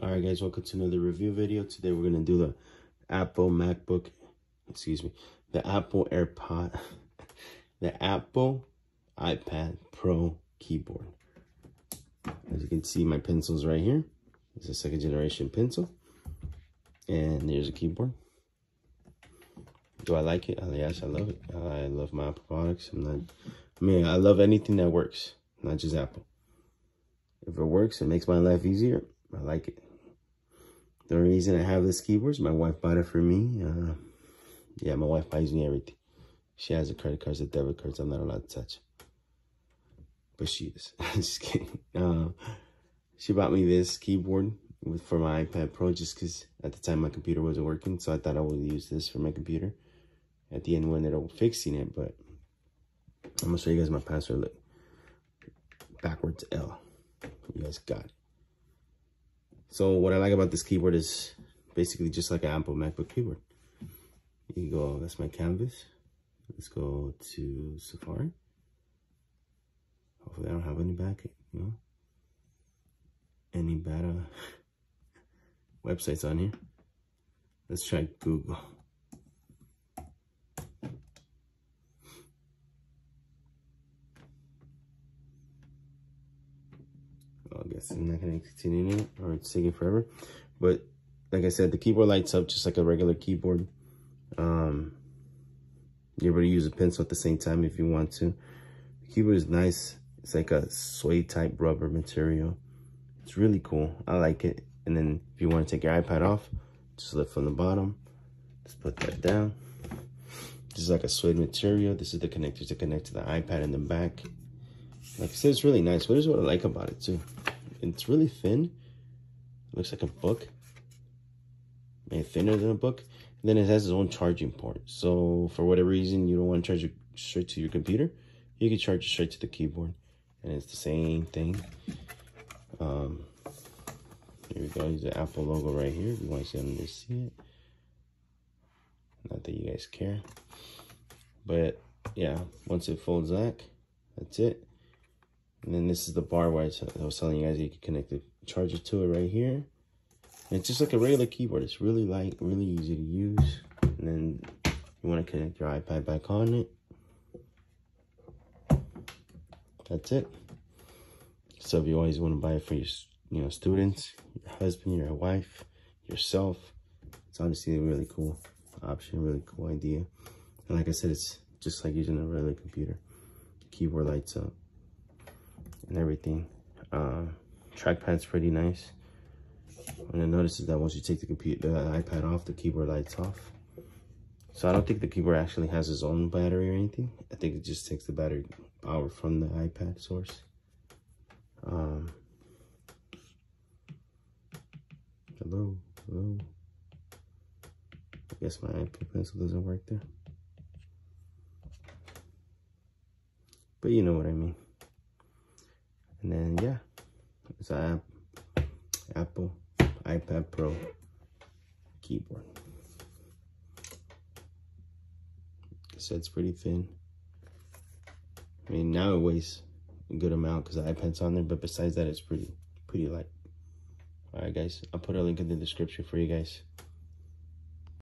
All right, guys, welcome to another review video. Today we're gonna do the Apple MacBook, excuse me, the Apple AirPod, the Apple iPad Pro keyboard. As you can see, my pencil's right here. It's a second generation pencil, and there's a keyboard. Do I like it? oh, yes, I love it. I love my Apple products. I'm not, I mean, I love anything that works, not just Apple. If it works, it makes my life easier. I like it. The only reason I have this keyboard is my wife bought it for me. Uh, yeah, my wife buys me everything. She has the credit cards, the debit cards I'm not allowed to touch. But she is. just kidding. Uh, she bought me this keyboard with for my iPad Pro just because at the time my computer wasn't working. So I thought I would use this for my computer. At the end, we ended up fixing it. But I'm going to show you guys my password. Look. Backwards L. You guys got it. So what I like about this keyboard is basically just like an Apple MacBook keyboard. You go, that's my canvas. Let's go to Safari. Hopefully I don't have any back, you know, any bad uh, websites on here. Let's try Google. I guess I'm not to continue it or it's taking forever. But like I said, the keyboard lights up just like a regular keyboard. Um, you're able to use a pencil at the same time if you want to. The keyboard is nice. It's like a suede type rubber material. It's really cool. I like it. And then if you want to take your iPad off, just lift from the bottom. Just put that down. This is like a suede material. This is the connector to connect to the iPad in the back. Like I said, it's really nice. What is what I like about it too? It's really thin. It looks like a book. Maybe thinner than a book. And then it has its own charging port. So for whatever reason you don't want to charge it straight to your computer, you can charge it straight to the keyboard. And it's the same thing. Um, here we go. Use the Apple logo right here. If you want to see, to see it. Not that you guys care. But yeah, once it folds back, that's it. And then this is the bar where I was telling you guys you can connect the charger to it right here. And it's just like a regular keyboard. It's really light, really easy to use. And then you want to connect your iPad back on it. That's it. So if you always want to buy it for your you know students, your husband, your wife, yourself, it's honestly a really cool option, really cool idea. And like I said, it's just like using a regular computer. The keyboard lights up and everything. Uh, trackpad's pretty nice. And I notice is that once you take the computer, the iPad off, the keyboard lights off. So I don't think the keyboard actually has its own battery or anything. I think it just takes the battery power from the iPad source. Um, hello, hello. I guess my iPad pencil doesn't work there. But you know what I mean. And then, yeah, it's an Apple iPad Pro keyboard. So it's pretty thin. I mean, now it weighs a good amount because the iPad's on there, but besides that, it's pretty, pretty light. All right, guys, I'll put a link in the description for you guys.